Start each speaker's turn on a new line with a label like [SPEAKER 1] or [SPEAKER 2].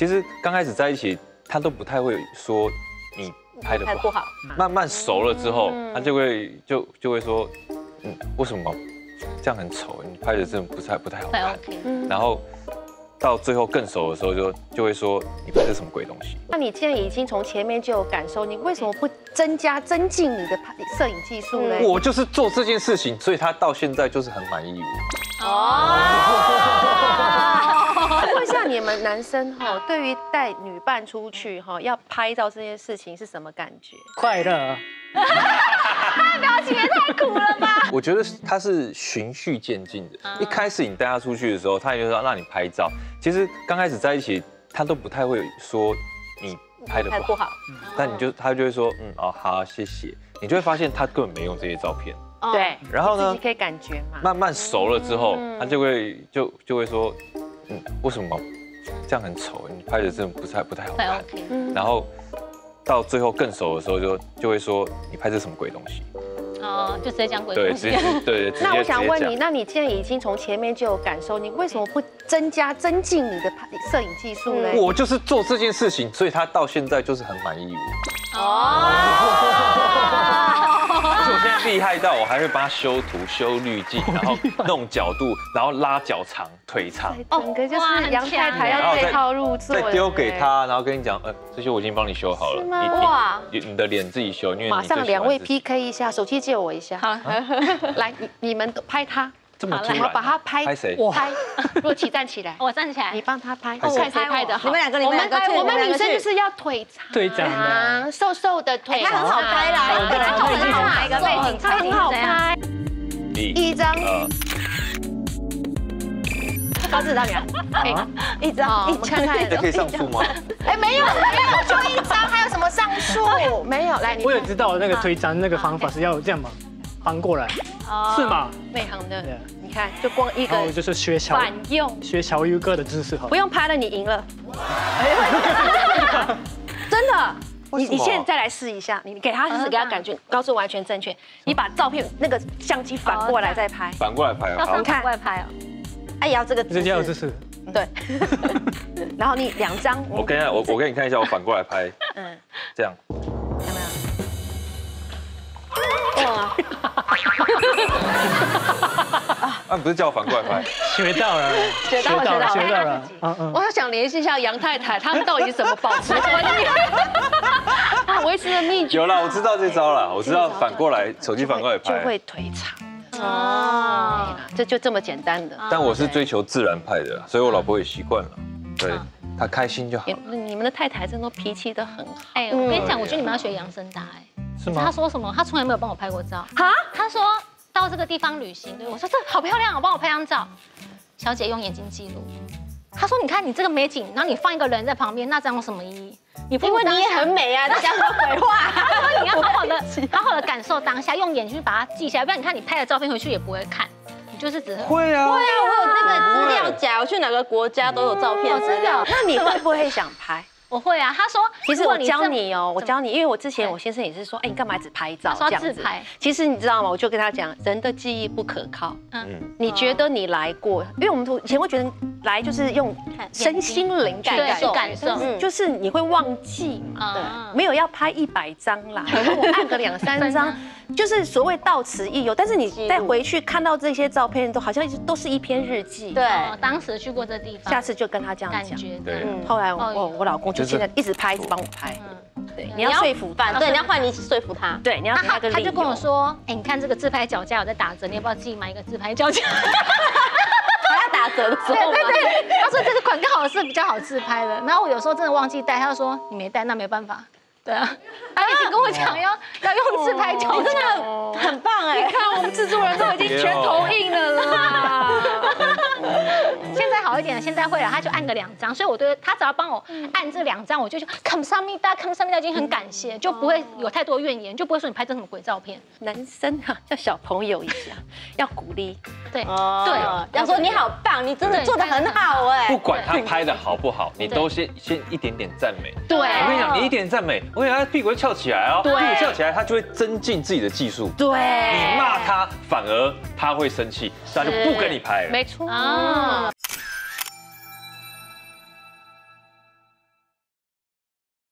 [SPEAKER 1] 其实刚开始在一起，他都不太会说你拍的不好，慢慢熟了之后，他就会就就会说，嗯，为什么这样很丑？你拍的真的不太不太好看。然后到最后更熟的时候，就就会说你拍的什么鬼东西？
[SPEAKER 2] 那你既然已经从前面就有感受，你为什么不增加增进你的拍摄影技术呢？
[SPEAKER 1] 我就是做这件事情，所以他到现在就是很满意我。哦。
[SPEAKER 2] 你们男生哈，对于带女伴出去哈，要拍照这件事情是什么感觉？
[SPEAKER 3] 快乐。
[SPEAKER 4] 他 的表情也太苦了吧？
[SPEAKER 1] 我觉得他是循序渐进的。一开始你带他出去的时候，他也就说让你拍照。其实刚开始在一起，他都不太会说你拍的不好，但你就他就会说嗯哦好谢谢。你就会发现他根本没用这些照片。
[SPEAKER 2] 对。
[SPEAKER 1] 然后呢？
[SPEAKER 2] 你可以感觉嘛。
[SPEAKER 1] 慢慢熟了之后，他就会就就会说。嗯，为什么这样很丑？你拍的真的不太不太好看。然后到最后更熟的时候，就就会说你拍这什么鬼东西？
[SPEAKER 4] 哦，就直接讲鬼东西。
[SPEAKER 1] 对对。
[SPEAKER 2] 那我想问你，那你既然已经从前面就有感受，你为什么不增加增进你的拍摄影技术呢？
[SPEAKER 1] 我就是做这件事情，所以他到现在就是很满意我。哦。厉害到我还会帮他修图、修滤镜，然后弄角度，然后拉脚长、腿长，
[SPEAKER 2] 整个就是杨太太要对号入座。
[SPEAKER 1] 再丢给他，然后跟你讲，呃，这些我已经帮你修好了。哇！你你的脸自己修，因为
[SPEAKER 2] 马上两位 PK 一下，手机借我一下。好，来，你你们拍他。
[SPEAKER 1] 这么突然，我
[SPEAKER 2] 把它拍
[SPEAKER 1] 拍谁？
[SPEAKER 2] 拍若琪站起来，
[SPEAKER 4] 我站起来，
[SPEAKER 2] 你帮他拍，
[SPEAKER 1] 看
[SPEAKER 2] 谁？拍的好。
[SPEAKER 5] 你们两个，你们两个，
[SPEAKER 2] 我们女生就是要腿长，
[SPEAKER 3] 腿长，
[SPEAKER 2] 瘦瘦的腿，
[SPEAKER 5] 他很好拍啦，
[SPEAKER 4] 很好拍。一个背景，
[SPEAKER 2] 他很好拍。一张，高志导演，一张，一张，
[SPEAKER 1] 可以上树吗？
[SPEAKER 2] 哎，没有，没有，就一张，还有什么上树？没有，来，
[SPEAKER 3] 我也知道那个推张那个方法是要这样嘛？翻过来，是吗？
[SPEAKER 2] 内行的，你看，就光一个，
[SPEAKER 3] 就是学小
[SPEAKER 2] 反用，
[SPEAKER 3] 学乔玉哥的姿势，好，
[SPEAKER 2] 不用拍了，你赢了。真的，你你现在再来试一下，你给他试试，给他感觉，告诉完全正确。你把照片那个相机反过来再拍，
[SPEAKER 1] 反过来拍
[SPEAKER 4] 啊，你看，反过来拍哦。
[SPEAKER 2] 哎，要这个
[SPEAKER 3] 姿势，姿势，
[SPEAKER 2] 对。然后你两张，
[SPEAKER 1] 我跟下，我我给你看一下，我反过来拍，嗯，这样有没有。哇！啊，不是叫我反过来拍，
[SPEAKER 3] 学到了，
[SPEAKER 2] 学到了，
[SPEAKER 3] 学到了。
[SPEAKER 2] 嗯嗯。我想联系一下杨太太，他们到底怎么保持关系？她 维持的秘诀。
[SPEAKER 1] 有了，我知道这招了，我知道反过来，手机反过来拍
[SPEAKER 2] 就会腿长。哦，这就这么简单的。
[SPEAKER 1] 但我是追求自然派的，所以我老婆也习惯了。对，她开心就好。
[SPEAKER 2] 你们的太太真的脾气都很好。
[SPEAKER 4] 哎，我跟你讲，我觉得你们要学杨森达，哎。他说什么？他从来没有帮我拍过照。啊？他说到这个地方旅行，对我说这好漂亮，帮我拍张照。小姐用眼睛记录。他说你看你这个美景，然后你放一个人在旁边，那这样有什么意义？
[SPEAKER 2] 你因为你也很美啊，在讲什么鬼话？
[SPEAKER 4] 他说你要好好 的、好好的感受当下，用眼睛把它记下来，不然你看你拍的照片回去也不会看，你就是只
[SPEAKER 1] 会啊
[SPEAKER 5] 会啊，我有那个资料夹，我去哪个国家都有照片资料。
[SPEAKER 2] 那你会不会想拍？
[SPEAKER 4] 我会啊，他说，
[SPEAKER 2] 其实我教你哦，我教你，因为我之前我先生也是说，哎，你干嘛只拍照这样子？其实你知道吗？我就跟他讲，人的记忆不可靠。嗯，你觉得你来过？因为我们以前会觉得来就是用身心灵去
[SPEAKER 4] 感受，
[SPEAKER 2] 就是你会忘记嘛？对，没有要拍一百张啦，我按个两三张。就是所谓到此一游，但是你再回去看到这些照片，都好像都是一篇日记。
[SPEAKER 4] 对，当时去过这地方，
[SPEAKER 2] 下次就跟他这样讲。
[SPEAKER 1] 对，
[SPEAKER 2] 后来我我老公就现在一直拍，一直帮我拍。对，你要说服他，
[SPEAKER 5] 对，你要换你说服他。
[SPEAKER 2] 对，你要他
[SPEAKER 4] 他就跟我说，哎，你看这个自拍脚架有在打折，你要不要自己买一个自拍脚架？
[SPEAKER 5] 还要打折的时候
[SPEAKER 4] 对对对，他说这个款刚好是比较好自拍的。然后我有时候真的忘记带，他就说你没带，那没办法。对啊，他一直跟我讲要要用自拍胶
[SPEAKER 5] 真的很棒哎！
[SPEAKER 2] 你看我们制作人都已经全投印了
[SPEAKER 4] 好一点了，现在会了，他就按个两张，所以我对他只要帮我按这两张，我就说 come 上面大 come 上面已经很感谢，就不会有太多怨言，就不会说你拍这什么鬼照片。
[SPEAKER 2] 男生啊，叫小朋友一下，要鼓励，
[SPEAKER 4] 对对，
[SPEAKER 5] 要说你好棒，你真的做的很好哎。
[SPEAKER 1] 不管他拍的好不好，你都先先一点点赞美。
[SPEAKER 4] 对，
[SPEAKER 1] 我跟你讲，你一点赞美，我跟你讲，他屁股会翘起来哦，屁股翘起来，他就会增进自己的技术。
[SPEAKER 2] 对，
[SPEAKER 1] 你骂他，反而他会生气，他就不跟你拍了。
[SPEAKER 2] 没错啊。